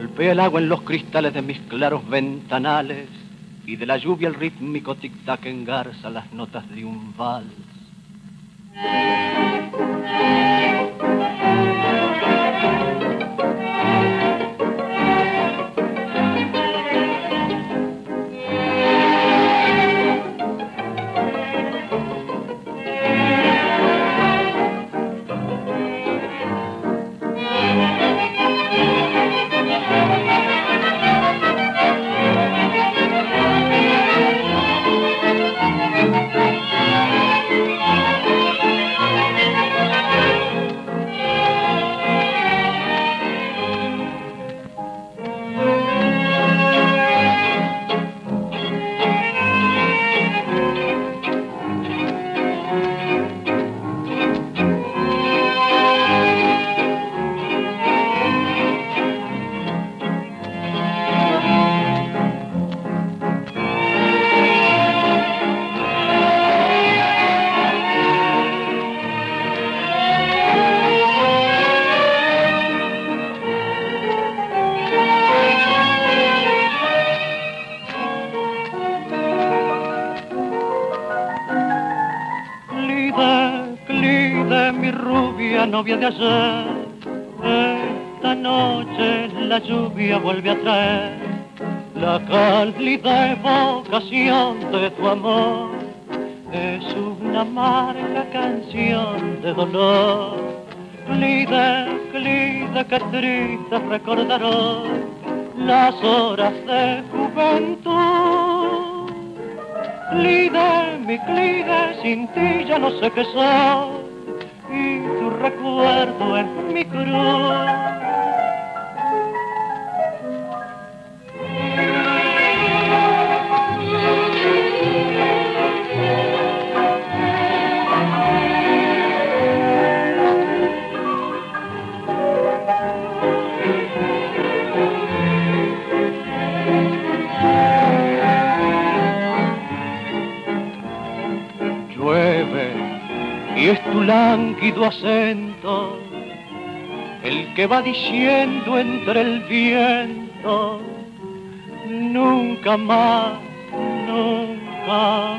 Golpea el agua en los cristales de mis claros ventanales y de la lluvia el rítmico tic-tac engarza las notas de un vals. Novia de ayer. Esta noche la lluvia vuelve a traer la cálida evocación de tu amor. Es una amarga canción de dolor. Clide, clide, que triste recordarás las horas de juventud. Clide, mi clide, sin ti ya no sé qué soy recuerdo es mi cruz. Y es tu lánguido acento el que va diciendo entre el viento, nunca más, nunca